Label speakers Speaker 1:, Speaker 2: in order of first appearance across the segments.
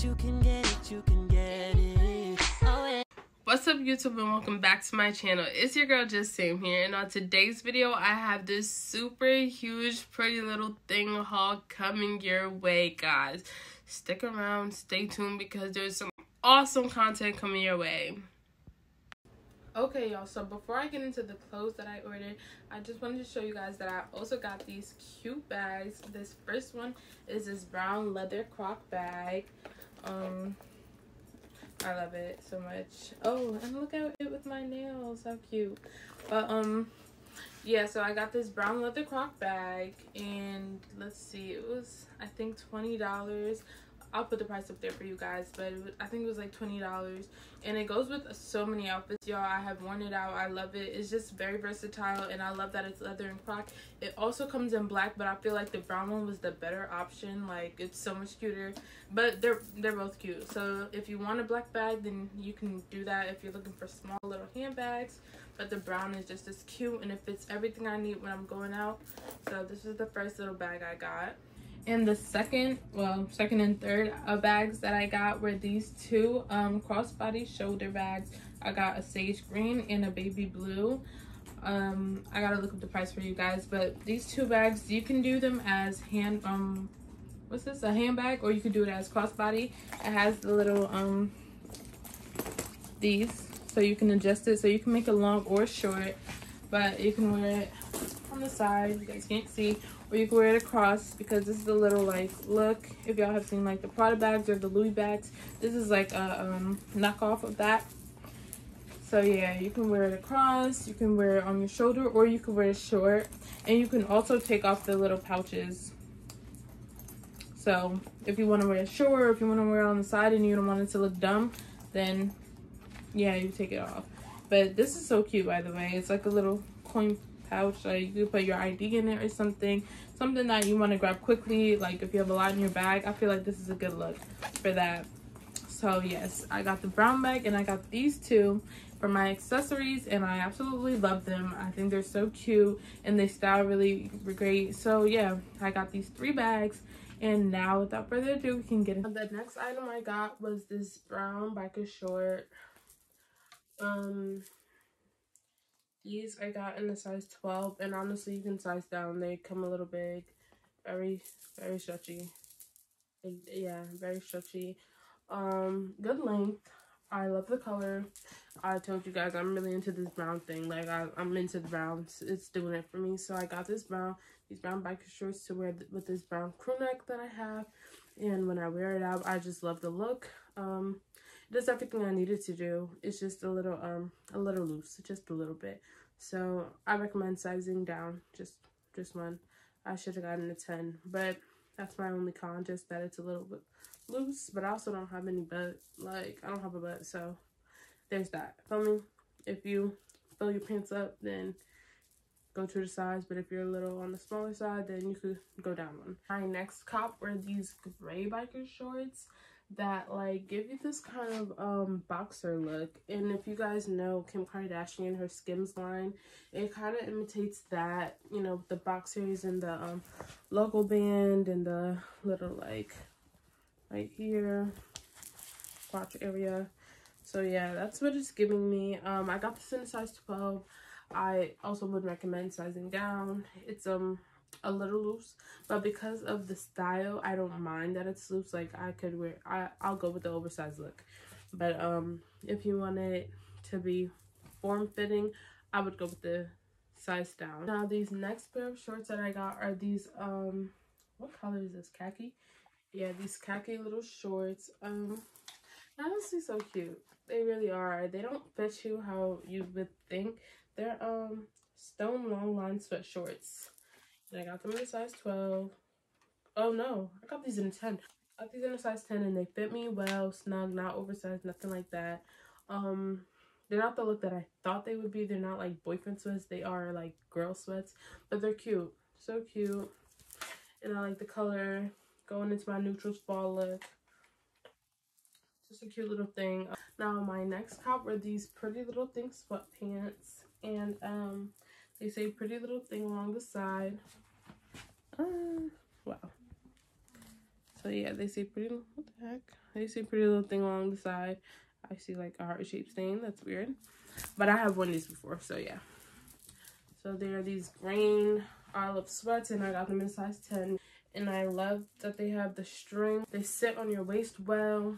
Speaker 1: it, you can get it, you can get it. Oh, yeah.
Speaker 2: What's up YouTube and welcome back to my channel. It's your girl Just Sam here and on today's video I have this super huge pretty little thing haul coming your way guys. Stick around, stay tuned because there's some awesome content coming your way. Okay y'all, so before I get into the clothes that I ordered, I just wanted to show you guys that I also got these cute bags. This first one is this brown leather croc bag. Um I love it so much. Oh, and look at it with my nails. How cute. But, um, yeah, so I got this brown leather croc bag. And let's see, it was, I think, $20. I'll put the price up there for you guys, but was, I think it was like $20. And it goes with so many outfits, y'all. I have worn it out. I love it. It's just very versatile, and I love that it's leather and croc. It also comes in black, but I feel like the brown one was the better option. Like, it's so much cuter. But they're, they're both cute. So, if you want a black bag, then you can do that if you're looking for small little handbags. But the brown is just as cute, and it fits everything I need when I'm going out. So, this is the first little bag I got. And the second, well, second and third uh, bags that I got were these two um, crossbody shoulder bags. I got a sage green and a baby blue. Um, I gotta look up the price for you guys, but these two bags, you can do them as hand, um, what's this, a handbag, or you could do it as crossbody. It has the little, um, these, so you can adjust it, so you can make it long or short, but you can wear it on the side, you guys can't see, or you can wear it across because this is a little like look if y'all have seen like the Prada bags or the Louis bags this is like a um, knockoff of that. So yeah you can wear it across you can wear it on your shoulder or you can wear it short. And you can also take off the little pouches. So if you want to wear it short or if you want to wear it on the side and you don't want it to look dumb then yeah you take it off. But this is so cute by the way. It's like a little coin pouch like you could put your id in it or something. Something that you want to grab quickly like if you have a lot in your bag i feel like this is a good look for that. So yes i got the brown bag and i got these two for my accessories and i absolutely love them. I think they're so cute and they style really great. So yeah i got these three bags and now without further ado we can get into the next item i got was this brown biker short. Um these I got in the size 12, and honestly, you can size down. They come a little big, very, very stretchy. Yeah, very stretchy. Um, good length. I love the color. I told you guys I'm really into this brown thing. Like, I, I'm into the brown. It's doing it for me. So, I got this brown, these brown biker shorts to wear th with this brown crew neck that I have. And when I wear it out, I just love the look. Um, does everything I needed to do. It's just a little um a little loose, just a little bit. So I recommend sizing down just just one. I should have gotten a 10, but that's my only con, just that it's a little bit loose, but I also don't have any butt. Like, I don't have a butt, so there's that. Feel me? If you fill your pants up, then go to the size, but if you're a little on the smaller side, then you could go down one. My next cop were these gray biker shorts that like give you this kind of um boxer look. And if you guys know kim kardashian her skims line it kind of imitates that you know the boxers and the um logo band and the little like right here crotch area. So yeah that's what it's giving me. Um i got this in a size 12 i also would recommend sizing down. It's um a little loose but because of the style i don't mind that it's loose. Like i could wear i i'll go with the oversized look. But um if you want it to be form-fitting i would go with the size down. Now these next pair of shorts that i got are these um what color is this? Khaki? Yeah these khaki little shorts. Um honestly so cute. They really are. They don't fit you how you would think. They're um stone long line sweat shorts I got them in a size 12. Oh no, I got these in a 10. I got these in a size 10 and they fit me well, snug, not oversized, nothing like that. Um, they're not the look that I thought they would be. They're not like boyfriend sweats. They are like girl sweats, but they're cute. So cute. And I like the color going into my neutral fall look. Just a cute little thing. Now my next top were these pretty little thing sweatpants. And um, they say pretty little thing along the side. Uh, wow. So yeah, they say pretty, what the heck? They say pretty little thing along the side. I see like a heart-shaped stain, that's weird. But I have worn these before, so yeah. So there are these green olive sweats and I got them in size 10. And I love that they have the string. They sit on your waist well.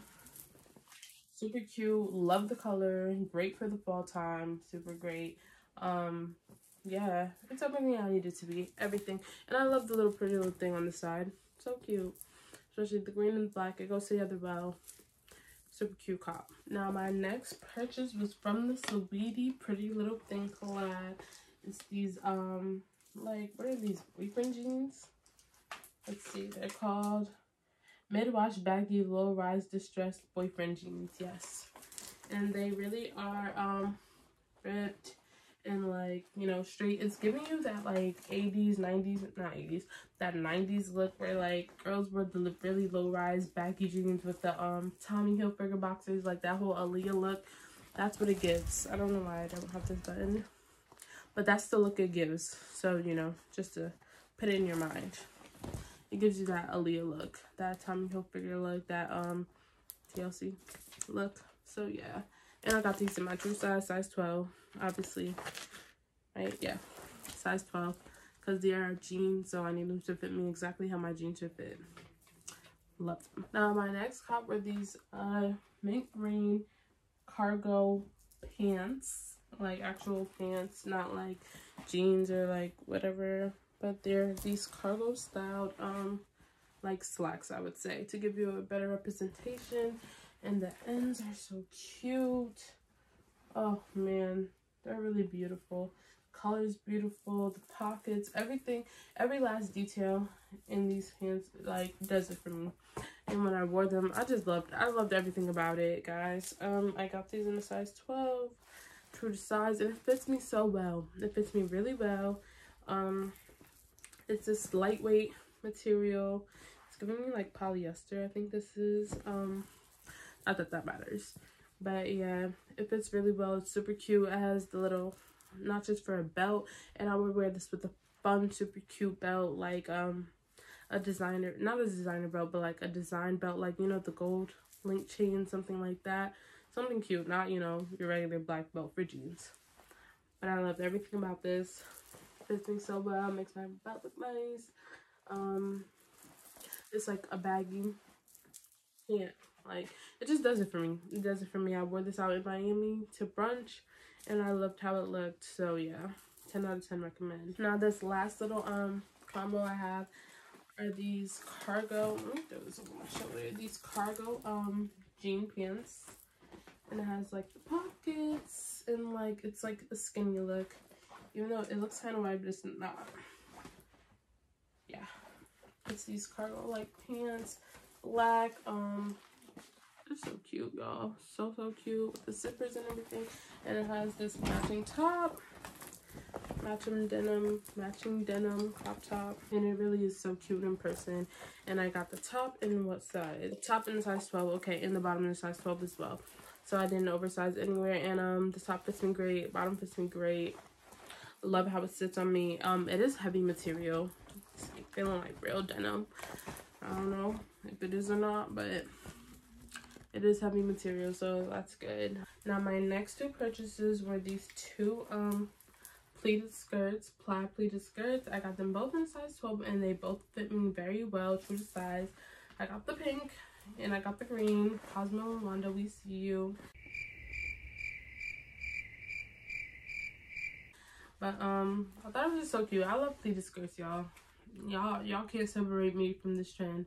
Speaker 2: Super cute. Love the color. Great for the fall time. Super great. Um, yeah, it's everything I needed to be. Everything. And I love the little pretty little thing on the side. So cute. Especially the green and black. It goes together well. Super cute cop. Now my next purchase was from the Saweetie Pretty Little Thing collab. It's these, um, like, what are these? Boyfriend jeans? Let's see. They're called Mid-Wash Baggy Low Rise Distressed Boyfriend Jeans. Yes. And they really are, um, ripped and like you know straight it's giving you that like 80s 90s not 80s that 90s look where like girls wore the really low rise baggy jeans with the um tommy hilfiger boxers like that whole Aaliyah look. That's what it gives. I don't know why i don't have this button but that's the look it gives. So you know just to put it in your mind. It gives you that Aaliyah look that tommy hilfiger look that um tlc look. So yeah and i got these in my true size size 12 obviously. Right? Yeah. Size 12 because they are jeans so i need them to fit me exactly how my jeans should fit. Love them. Now my next cop were these uh mint green cargo pants. Like actual pants not like jeans or like whatever. But they're these cargo styled um like slacks i would say to give you a better representation and the ends are so cute. Oh man. They're really beautiful. Colors beautiful. The pockets everything every last detail in these pants like does it for me. And when i wore them i just loved i loved everything about it guys. Um i got these in a size 12 true to size and it fits me so well. It fits me really well. Um it's this lightweight material. It's giving me like polyester i think this is. Um not that that matters. But yeah it fits really well. It's super cute. It has the little notches for a belt and i would wear this with a fun super cute belt like um a designer not a designer belt but like a design belt like you know the gold link chain something like that. Something cute not you know your regular black belt for jeans. But i loved everything about this. Fits me so well makes my belt look nice. Um it's like a baggy yeah like, it just does it for me. It does it for me. I wore this out in Miami to brunch, and I loved how it looked. So, yeah, 10 out of 10 recommend. Now, this last little um combo I have are these cargo, let throw this over my shoulder. These cargo um jean pants. And it has, like, the pockets, and, like, it's, like, a skinny look. Even though it looks kind of wide, but it's not. Yeah. It's these cargo, like, pants black um so cute, y'all. So, so cute with the zippers and everything. And it has this matching top. Matching denim, matching denim crop top. And it really is so cute in person. And I got the top in what size? The top in the size 12. Okay, in the bottom in the size 12 as well. So I didn't oversize anywhere. And um, the top fits me great. Bottom fits me great. Love how it sits on me. Um, It is heavy material. It's feeling like real denim. I don't know if it is or not, but it is heavy material so that's good. Now my next two purchases were these two um pleated skirts plaid pleated skirts. I got them both in size 12 and they both fit me very well true to size. I got the pink and i got the green. Cosmo and wanda we see you. But um i thought it was just so cute. I love pleated skirts y'all. Y'all y'all can't separate me from this trend.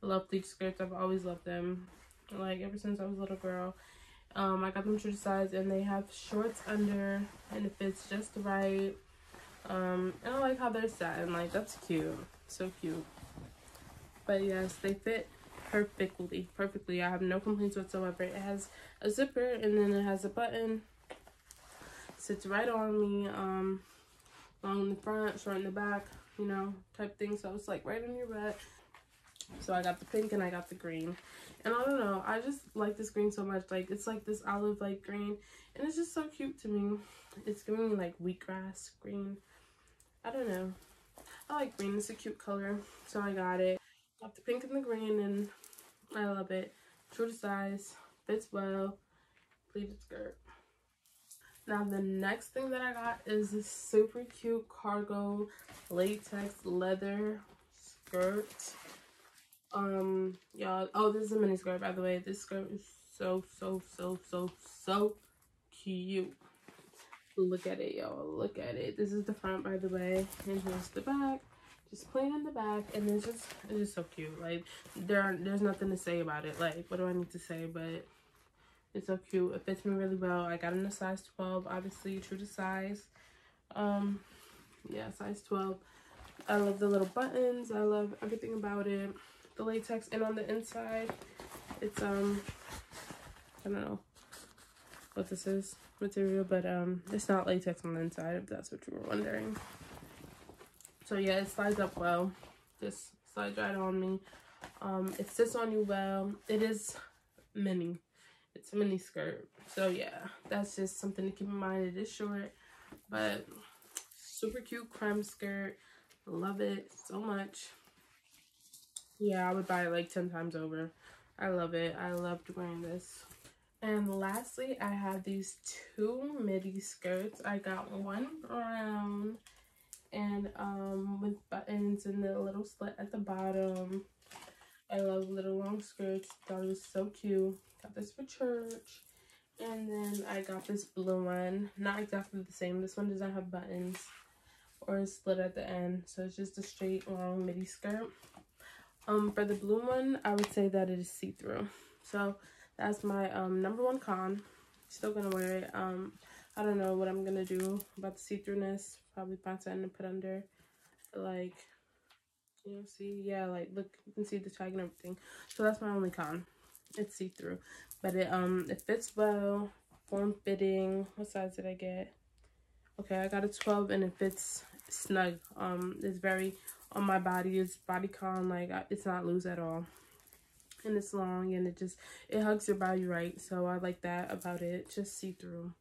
Speaker 2: I love pleated skirts. I've always loved them like ever since I was a little girl. Um, I got them true to size and they have shorts under and it fits just right. Um, and I like how they're satin, like that's cute, so cute. But yes, they fit perfectly, perfectly. I have no complaints whatsoever. It has a zipper and then it has a button. Sits right on me, um, long in the front, short in the back, you know, type thing. So it's like right on your butt. So I got the pink and I got the green. And I don't know, I just like this green so much. Like, it's like this olive like green. And it's just so cute to me. It's giving me like wheatgrass green. I don't know. I like green. It's a cute color. So I got it. got the pink and the green and I love it. True to size, fits well, pleated skirt. Now the next thing that I got is this super cute cargo latex leather skirt. Um, y'all, oh, this is a mini skirt, by the way. This skirt is so, so, so, so, so cute. Look at it, y'all. Look at it. This is the front, by the way. And here's the back. Just plain in the back. And it's just, it's just so cute. Like, there are, there's nothing to say about it. Like, what do I need to say? But it's so cute. It fits me really well. I got in a size 12, obviously, true to size. Um, yeah, size 12. I love the little buttons. I love everything about it. The latex and on the inside, it's, um, I don't know what this is material, but um, it's not latex on the inside if that's what you were wondering. So yeah, it slides up well. Just slides right on me. Um, it sits on you well. It is mini. It's a mini skirt. So yeah, that's just something to keep in mind. It is short, but super cute creme skirt. Love it so much. Yeah, I would buy it like 10 times over. I love it. I loved wearing this. And lastly, I have these two midi skirts. I got one brown and um with buttons and the little slit at the bottom. I love little long skirts. Thought it was so cute. Got this for church. And then I got this blue one. Not exactly the same. This one doesn't have buttons or a slit at the end. So it's just a straight long midi skirt. Um, for the blue one, I would say that it is see-through. So that's my um number one con. Still gonna wear it. Um, I don't know what I'm gonna do about the see-throughness. Probably find something to put under. Like, you know, see, yeah, like look, you can see the tag and everything. So that's my only con. It's see-through, but it um it fits well, form fitting. What size did I get? Okay, I got a 12 and it fits snug. Um, it's very on my body. It's bodycon, like it's not loose at all. And it's long and it just it hugs your body right. So i like that about it. Just see through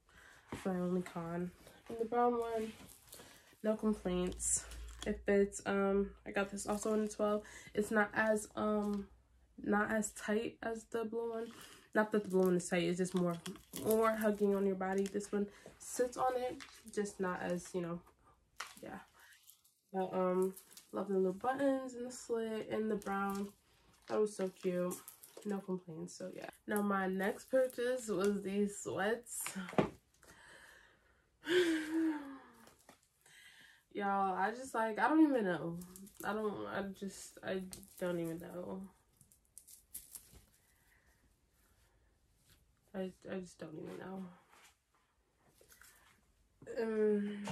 Speaker 2: my only con. And the brown one no complaints. It fits um i got this also in the 12 it's not as um not as tight as the blue one. Not that the blue one is tight it's just more more hugging on your body. This one sits on it just not as you know yeah. But um love the little buttons and the slit and the brown that was so cute. No complaints. So yeah. Now my next purchase was these sweats. Y'all, I just like, I don't even know. I don't, I just, I don't even know. I, I just don't even know. Um,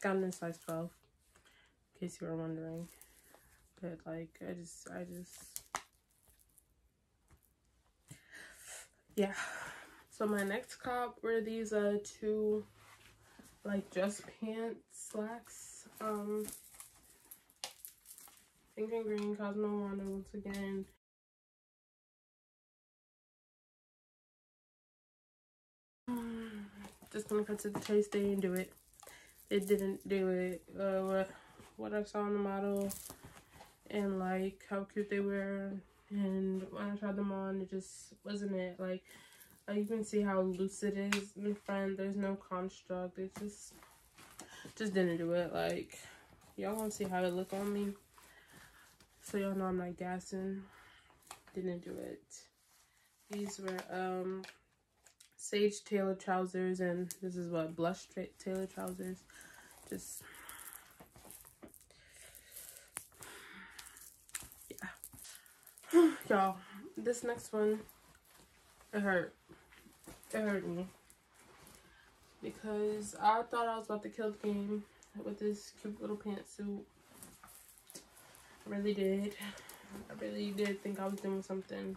Speaker 2: got in size 12, in case you were wondering. But like I just I just yeah. So my next cop were these uh two like dress pants slacks um pink and green Cosmo Wanda once again. Just gonna cut to the chase they didn't do it. They didn't do it. Uh what what I saw in the model and like how cute they were. And when I tried them on it just wasn't it. Like uh, you can see how loose it is in front. There's no construct. It just just didn't do it. Like y'all want to see how it look on me? So y'all know I'm not gassing. Didn't do it. These were um sage tailor trousers and this is what? Blush tailor trousers. Just y'all this next one it hurt. It hurt me. Because i thought i was about to kill the game with this cute little pantsuit. I really did. I really did think i was doing something.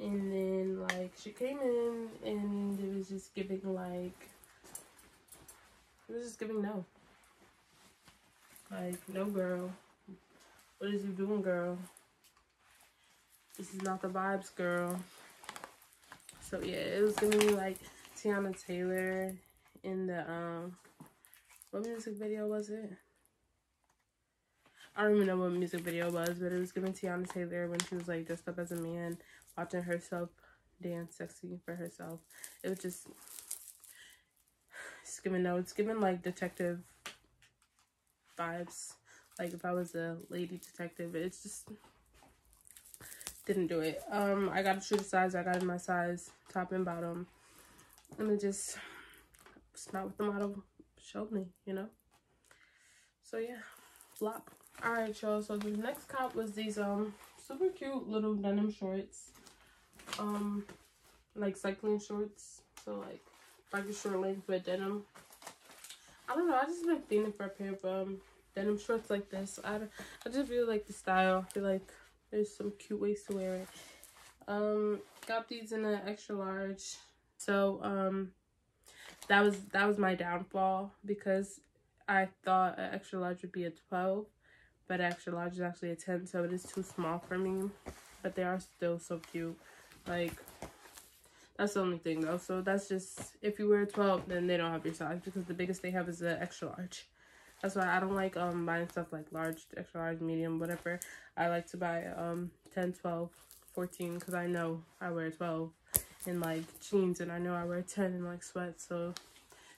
Speaker 2: And then like she came in and it was just giving like it was just giving no. Like no girl. What is you doing girl this is not the vibes, girl. So yeah, it was gonna be like Teyana Taylor in the um what music video was it? I don't even know what music video was, but it was given Teyana Taylor when she was like dressed up as a man, watching herself dance sexy for herself. It was just it's giving no, it's giving like detective vibes. Like if I was a lady detective, it's just didn't do it. Um, I got a true size. I got in my size, top and bottom, and it just it's not what the model showed me, you know. So yeah, flop. All right, y'all. So the next cop was these um super cute little denim shorts, um, like cycling shorts. So like like a short length but denim. I don't know. I just been feeling for a pair of um denim shorts like this. I I just really like the style. I feel like there's some cute ways to wear it. Um, got these in an extra large. So um, that was that was my downfall because I thought an extra large would be a 12, but extra large is actually a 10, so it is too small for me. But they are still so cute. Like that's the only thing though. So that's just if you wear a 12, then they don't have your size because the biggest they have is the extra large. That's why I don't like um buying stuff like large, extra large, medium, whatever. I like to buy um 10, 12, 14 because I know I wear 12 in like jeans and I know I wear 10 in like sweats. So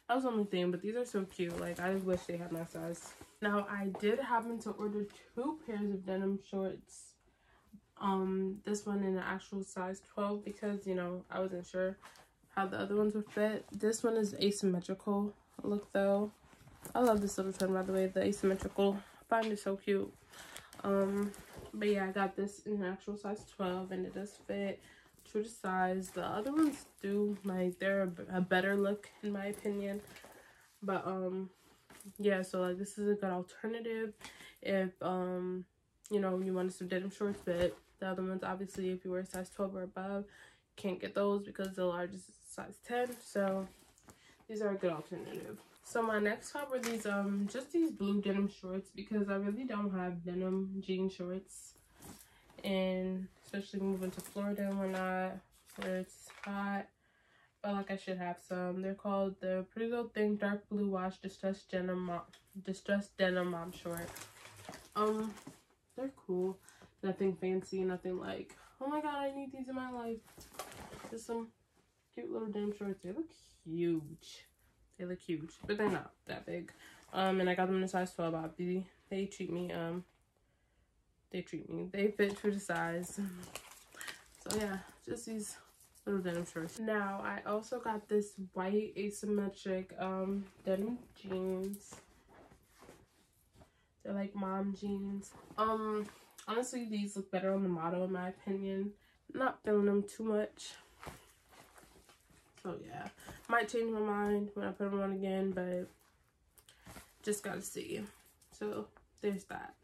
Speaker 2: that was the only thing. But these are so cute. Like I just wish they had my size. Now I did happen to order two pairs of denim shorts. Um, this one in an actual size 12 because you know I wasn't sure how the other ones would fit. This one is asymmetrical look though. I love this little trend by the way, the asymmetrical. I find it so cute. Um, but yeah, I got this in actual size 12 and it does fit true to size. The other ones do, like, they're a, a better look in my opinion. But, um, yeah, so, like, this is a good alternative if, um, you know, you wanted some denim shorts. But the other ones, obviously, if you wear a size 12 or above, can't get those because the largest is size 10. So, these are a good alternative. So my next top are these um just these blue denim shorts because I really don't have denim jean shorts. And especially moving to Florida and whatnot where it's hot. But like I should have some. They're called the Pretty Little Thing Dark Blue Wash Distressed Denim Mom Distressed Denim Mom Short. Um they're cool. Nothing fancy, nothing like, oh my god, I need these in my life. Just some cute little denim shorts. They look huge. They look huge, but they're not that big. Um, and I got them in a size 12, obviously. They treat me, um, they treat me. They fit to size. So yeah, just these little denim shorts. Now, I also got this white asymmetric, um, denim jeans. They're like mom jeans. Um, honestly, these look better on the model in my opinion. Not feeling them too much. So yeah, might change my mind when I put them on again, but just gotta see. So there's that.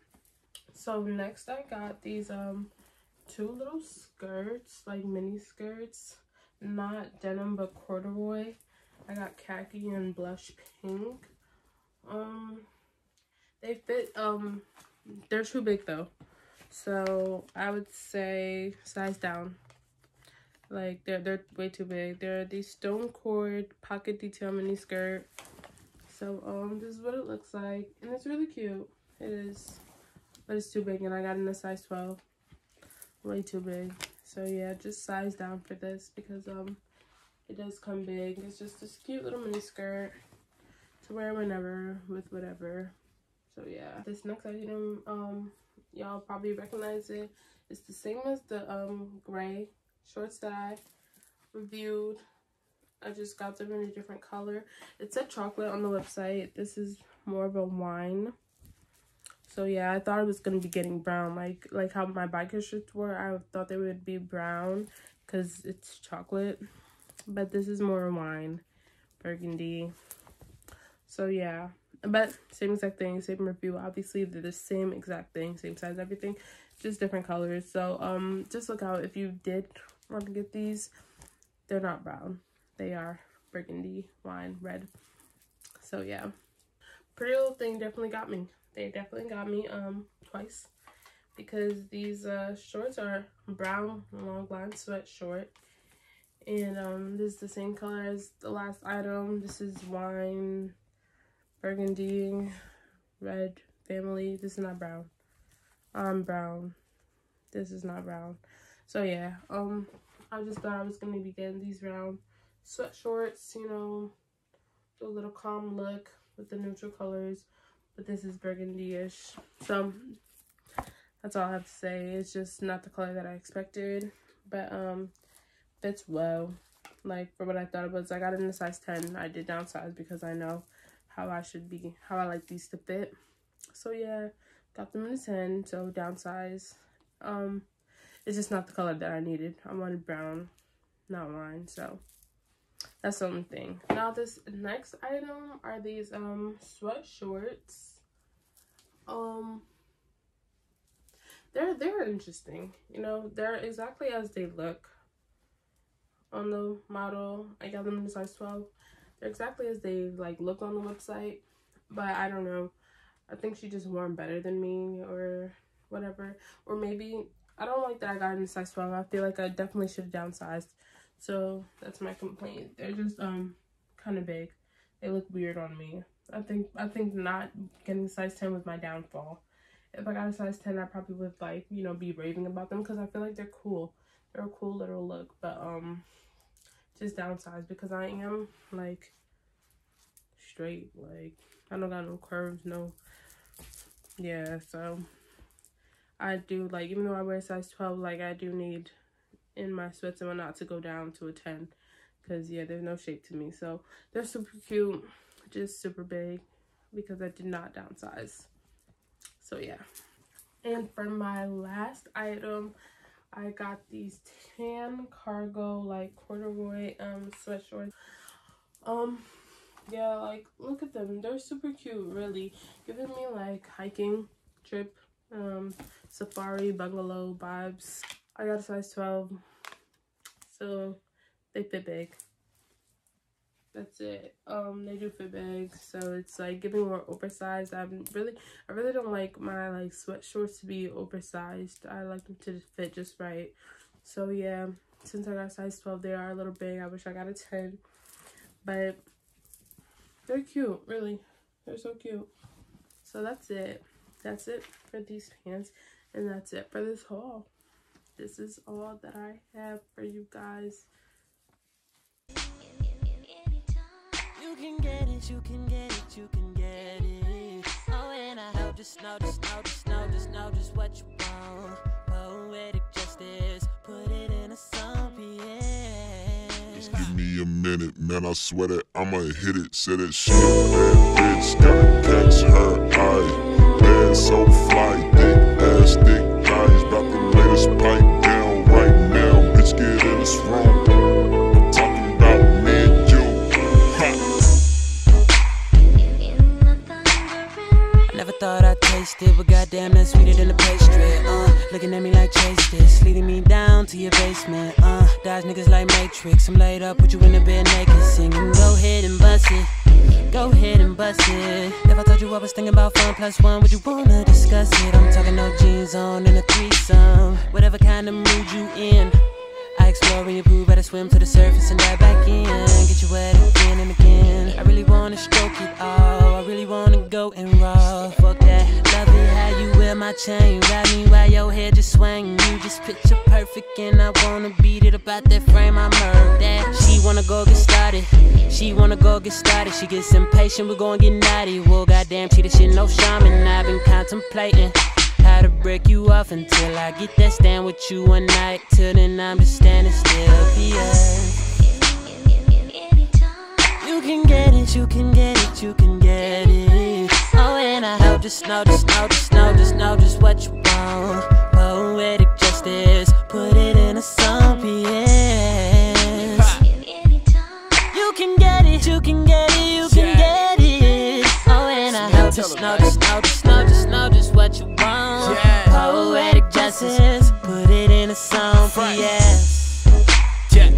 Speaker 2: So next I got these um two little skirts, like mini skirts, not denim but corduroy. I got khaki and blush pink. Um, they fit. Um, they're too big though, so I would say size down. Like they're they're way too big. They're the stone cord pocket detail mini skirt. So um this is what it looks like. And it's really cute. It is. But it's too big and I got in a size 12. Way too big. So yeah, just size down for this because um it does come big. It's just this cute little mini skirt to wear whenever with whatever. So yeah. This next item, um, y'all probably recognize it. It's the same as the um gray shorts that I reviewed. I just got them in a different color. It said chocolate on the website. This is more of a wine. So yeah, I thought it was gonna be getting brown, like like how my biker shirts were. I thought they would be brown because it's chocolate, but this is more wine, burgundy. So yeah, but same exact thing, same review. Obviously, they're the same exact thing, same size, everything, just different colors. So um, just look out if you did want to get these. They're not brown. They are burgundy, wine, red. So yeah. Pretty Little Thing definitely got me. They definitely got me um twice. Because these uh shorts are brown long line sweat short. And um this is the same color as the last item. This is wine, burgundy, red family. This is not brown. I'm brown. This is not brown. So yeah, um, I just thought I was gonna be getting these round sweat shorts, you know, a little calm look with the neutral colors. But this is burgundy-ish. So that's all I have to say. It's just not the color that I expected. But um fits well. Like for what I thought it was. I got it in a size 10. I did downsize because I know how I should be, how I like these to fit. So yeah, got them in a 10, so downsize. Um, it's just not the color that I needed. I wanted brown, not mine, so that's the only thing. Now this next item are these um sweat shorts. Um, they're they're interesting. You know, they're exactly as they look on the model. I got them in size 12 they're exactly as they like look on the website but i don't know i think she just wore them better than me or whatever or maybe i don't like that i got in size 12 i feel like i definitely should have downsized. So that's my complaint. They're just um kind of big. They look weird on me. I think i think not getting size 10 was my downfall. If i got a size 10 i probably would like you know be raving about them because i feel like they're cool. They're a cool little look but um just downsize because I am like straight. Like I don't got no curves, no. Yeah, so I do like even though I wear a size 12, like I do need in my sweats and whatnot to go down to a 10 because yeah there's no shape to me so they're super cute just super big because i did not downsize so yeah and for my last item I got these tan cargo like corduroy um sweat shorts. Um yeah, like look at them. They're super cute, really. Giving me like hiking trip, um, safari, bungalow vibes. I got a size 12. So they fit big. That's it. Um they do fit big. So it's like giving more oversized. I'm really i really don't like my like sweat shorts to be oversized. I like them to fit just right. So yeah. Since i got a size 12 they are a little big. I wish i got a 10 but they're cute really. They're so cute. So that's it that's it for these pants and that's it for this haul this is all that i have for you guys
Speaker 1: You can get it, you can get it, you can get it. Oh, and I know, just know, just know, just know, just know just what you want. Poetic justice, put it in a song,
Speaker 3: Just give me a minute, man, I swear that I'ma hit it. Say that shit, bad bitch, gotta catch her eye. So fly, thick ass, thick thighs, about to lay pipe down right now. Bitch, get in this room. I'm talking you.
Speaker 1: Never thought I'd taste it, but goddamn, that's sweeter than the pastry. Uh, looking at me like chase this, leading me down to your basement. Uh, dodge niggas like Matrix. I'm laid up, put you in the bed naked, singing. Go ahead and bust it. Go ahead and bust it. If I told you I was thinking about fun plus one, would you wanna discuss it? I'm talking no jeans on and a threesome. Whatever kind of mood you in. In your pool, better swim to the surface and dive back in. Get you wet again and again. I really wanna stroke it all. I really wanna go and raw. Fuck that. Love it how you wear my chain. Ride me while your head just swing. You just picture perfect, and I wanna beat it up out that frame. I murder that. She wanna go get started. She wanna go get started. She gets impatient, We're gonna get naughty. Well, goddamn, she the shit, no shaman. I've been contemplating how to break you off until I get that stand with you one night. Till then, I'm just standing still. P.S. You can get it, you can get it, you can get it. Oh, and I hope just know, just know, just know, just know just what you want. Poetic justice, put it in a song. P.S. Poetic justice, put it in a song. P.S.
Speaker 4: Yeah.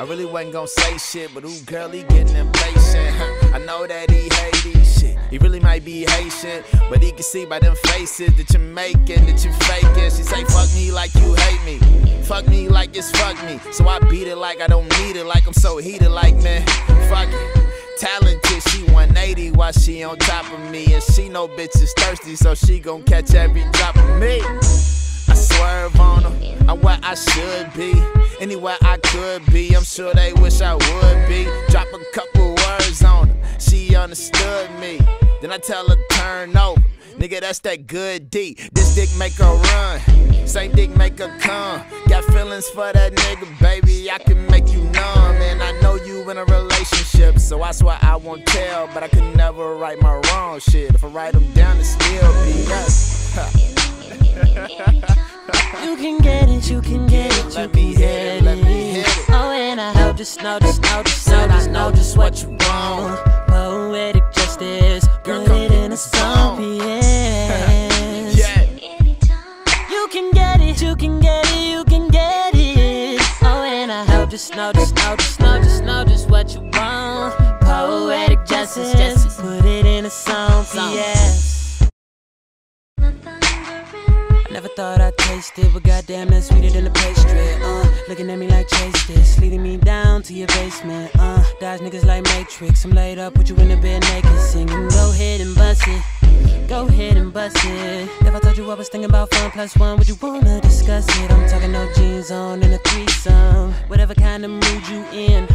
Speaker 4: I really wasn't gonna say shit, but ooh, girl, he getting impatient. I know that he hate these shit. He really might be Haitian, but he can see by them faces that you're making, that you're faking. She say, fuck me like you hate me. Fuck me like it's fuck me. So I beat it like I don't need it, like I'm so heated, like man, fuck it. Talented, she 180 while she on top of me. And she know bitches thirsty, so she gon' catch every drop of me. I swerve on them, I'm where I should be. Anywhere I could be, I'm sure they wish I would be. Drop a couple words on her, she understood me. Then I tell her turn over. Nigga, that's that good D. This dick make her run. Same dick make her come. Got feelings for that nigga, baby. I can make you And I know you in a relationship, so I swear I won't tell. But I could never right my wrong shit. If I write them down, it still be us.
Speaker 1: You can get it, you can get it, you
Speaker 4: Let
Speaker 1: can get
Speaker 4: it, let me hit it.
Speaker 1: Oh, and I hope just know, just know, just know, just know just what you want. Poetic justice,
Speaker 4: Girl,
Speaker 1: put it in a song.
Speaker 4: Yeah.
Speaker 1: You can get it, you can get it, just know, just know, just know, just know just what you want. Poetic justice, justice, put it in a song, yes. I never thought I'd taste it, but goddamn, that's sweeter than the pastry. Uh, looking at me like chase this, leading me down to your basement. Uh, dodge niggas like Matrix. I'm laid up, put you in the bed naked, singing. Go ahead and bust it, go ahead and bust it. If I told you I was thinking about fun plus one, would you wanna discuss it? I'm talking no jeans on and a threesome, whatever kind of mood you in.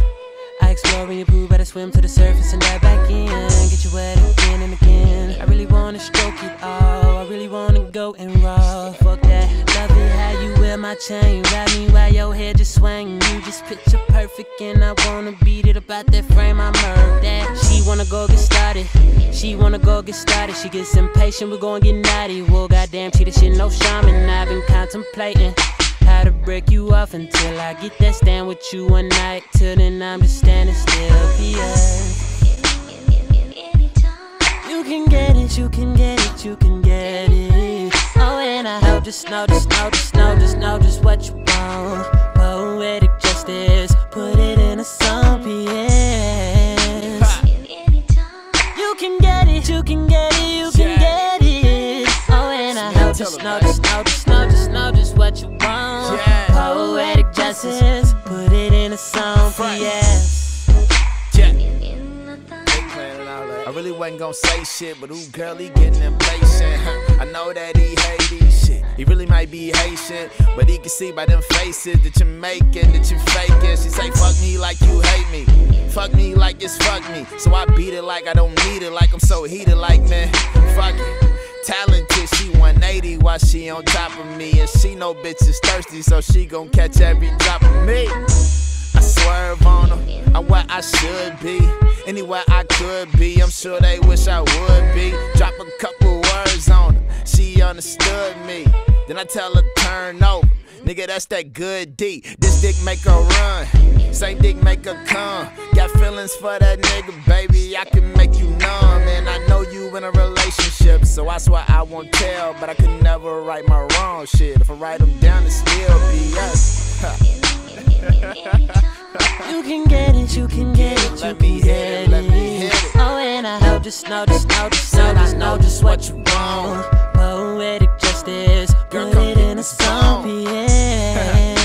Speaker 1: I explore in your pool, better swim to the surface and dive back in. Get you wet again and again. I really wanna stroke it all. I really wanna go and raw. Fuck that. Love it how you wear my chain. Ride me while your head just swing. You just picture perfect, and I wanna beat it about that frame. I murder that. She wanna go get started. She wanna go get started. She gets impatient, we gon' get naughty. Well, goddamn, she the shit, no shaman. I've been contemplating break you off until I get that stand with you one night. Till then, I'm just standing still. P.S. You can get it, you can get it, you can get it. Oh, and I hope just know, just know, just know, just know just what you want. Poetic justice, put it in a song. P.S. You can get it, you can get it, you can get it. Oh, and I hope just know, just know, Poetic put it in a song.
Speaker 4: Right.
Speaker 1: P.S.
Speaker 4: Yeah. They playing it out like- I really wasn't gonna say shit, but ooh, girl, he getting impatient. Huh. I know that he hate these shit. He really might be Haitian, but he can see by them faces that you're making, that you're faking. She say, fuck me like you hate me. Fuck me like it's fuck me. So I beat it like I don't need it, like I'm so heated, like man, fuck it. Talented, she 180 while she on top of me. And she know bitches thirsty, so she gon' catch every drop of me. I swerve on them, I'm where I should be. Anywhere I could be, I'm sure they wish I would be. Drop a couple words on her, she understood me. Then I tell her turn over. Nigga, that's that good D. This dick make her run. Same dick make her come. Got feelings for that nigga, baby. I can make you numb. And I know you in a relationship, so I swear I won't tell. But I could never right my wrong shit. If I write them down, it still be us.
Speaker 1: You can get it, you can get it, you
Speaker 4: Let me
Speaker 1: can
Speaker 4: hit it, let me hit it.
Speaker 1: Oh, and I hope just know, just know, just know, just know just what you want. Poetic justice, Put it in a song, yeah.